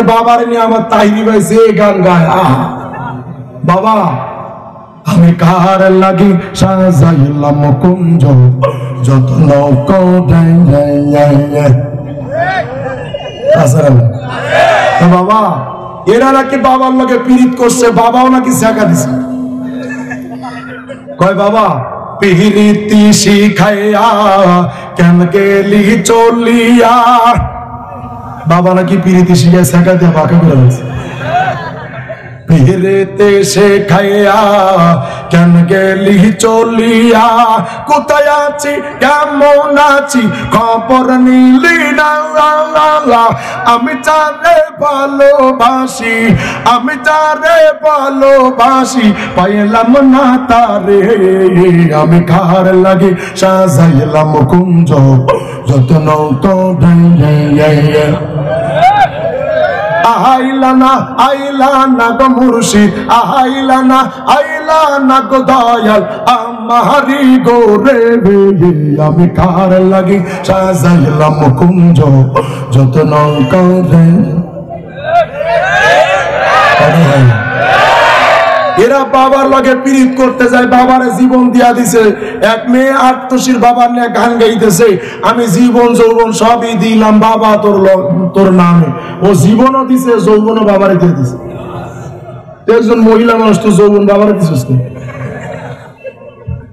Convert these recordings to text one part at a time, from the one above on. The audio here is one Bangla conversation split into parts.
নিজের বাবার নিয়ে আমার তাহিরি ভাই যে গান গায়। বাবা, আমি কার লাগি সাজাইলাম যত লোক বাবা, এরা নাকি বাবার লগে পীড়িত করছে, বাবাও নাকি শেখা দিছে। কয় বাবা, পিহিরিতি শিখাইয়া কেন গেলি চলিয়া? বাবা নাকি পিরিতি শিখায় শেখা দিয়ে বাঁকা করে দিয়েছে পিহিরিতে শেখাইয়া কেন গেলি চলিয়া? কোথায় আছি? কেমন আছি? খবর নিলি না। আমি চারে ভালোবাসি, আমি চারে ভালোবাসি, পাইলাম না তারে। আমি কার লাগে সাজাইলাম কুঞ্জ যত নৌতো আহাইলা আইলানা গো মুর্শিদ, আহাইলানা, আইলানা গো দয়াল আমারি গো রে আমি কার লাগি সাজাইলাম কুঞ্জ যত নৌকা রে এরা বাবার লগে পীড়িত করতে যায়, বাবার জীবন দিয়া দিছে। এক মেয়ে আত্মশীর বাবার নিয়ে গান গাইতেছে। আমি জীবন, যৌবন সবই দিলাম, বাবা তোর তোর নামে। ও জীবনও দিছে, যৌবনও বাবারে দিয়ে দিছে। একজন মহিলা মানুষ তো যৌবন বাবারে দিছিস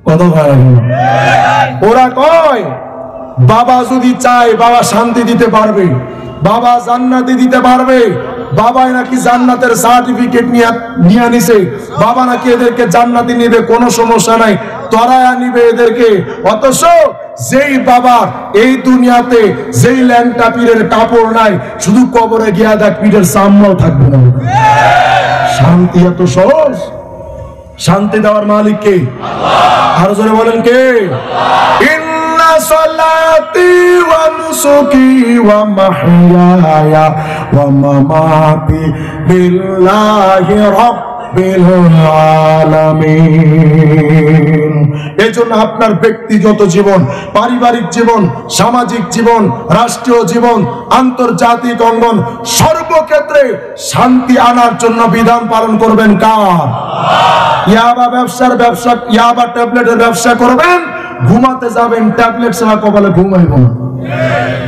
কত না? ওরা কয়, বাবা যদি চায়, বাবা শান্তি দিতে পারবে। বাবা জান্নাতি দিতে পারবে। বাবাই নাকি জান্নাতের সার্টিফিকেট নিয়ে নিছে। বাবা নাকি এদেরকে জান্নাতি নিবে, কোনো সমস্যা নাই। তরায়া নিবে এদেরকে। অথচ যেই বাবার এই দুনিয়াতে যেই ল্যাংটা পীরের কাপড় নাই, শুধু কবরে গিয়া দেখ পীরের সামনাও থাকবে না। শান্তি এত সহজ? শান্তি দেওয়ার মালিক কে? আরও জোরে বলেন কে? ইন্না মাহইয়ায়া ওয়া মামাতি বিল্লাহি রাব্বিল আলামিন এজন্য আপনার ব্যক্তিগত জীবন, পারিবারিক জীবন, সামাজিক জীবন, রাষ্ট্রীয় জীবন, আন্তর্জাতিক অঙ্গন সর্বক্ষেত্রে শান্তি আনার জন্য বিধান পালন করবেন কার? ইয়াবা ব্যবসার ব্যবসা, ইয়াবা ট্যাবলেটের ব্যবসা করবেন? ঘুমাতে যাবেন ট্যাবলেট ছাড়া কপালে ঘুমাইব না।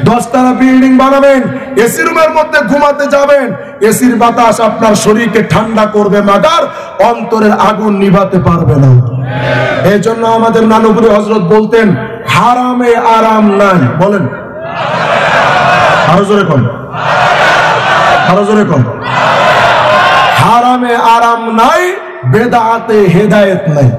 দশতলা বিল্ডিং বানাবেন এসি রুমের মধ্যে ঘুমাতে যাবেন এসির বাতাস আপনার শরীরকে ঠান্ডা করবে অন্তরের আগুন নিভাতে পারবে না। এই জন্য আমাদের নানুপুরি হজরত বলতেন, হারামে আরাম নাই। বলেন। হারামে আরাম নাই, বেদাতে হেদায়েত নাই।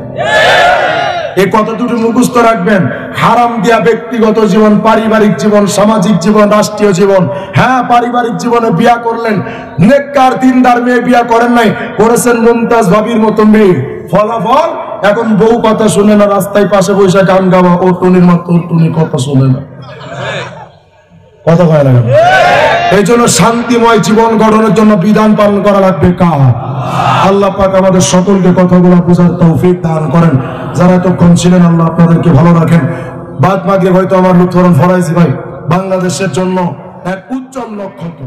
এই কথা দুটো মুখস্থ রাখবেন। হারাম দিয়া ব্যক্তিগত জীবন, পারিবারিক জীবন, সামাজিক জীবন, রাষ্ট্রীয় জীবন। হ্যাঁ পারিবারিক জীবনে বিয়া করলেন। নেককার দিনদার মেয়ে বিয়া করেন নাই। করেছেন মুমতাজ ভাবির মতো মেয়ে। ফলাফল? এখন বউ কথা শুনে না, রাস্তায় পাশে বসে গান গাওয়া। ও টুনির মতো টুনি কথা শুনে না। কথা কয় না এই জন্য শান্তিময় জীবন গঠনের জন্য বিধান পালন করা লাগবে কার? আল্লাহ পাক আমাদের সকলকে কথাগুলো বোঝার তৌফিক দান করেন। যারা এতক্ষণ ছিলেন, আল্লাহ আপনাদেরকে ভালো রাখেন। বাদ মাগিয়ে হয়তো আমার লুৎফরণ ফরাইছি ভাই, বাংলাদেশের জন্য এক উজ্জ্বল নক্ষত্র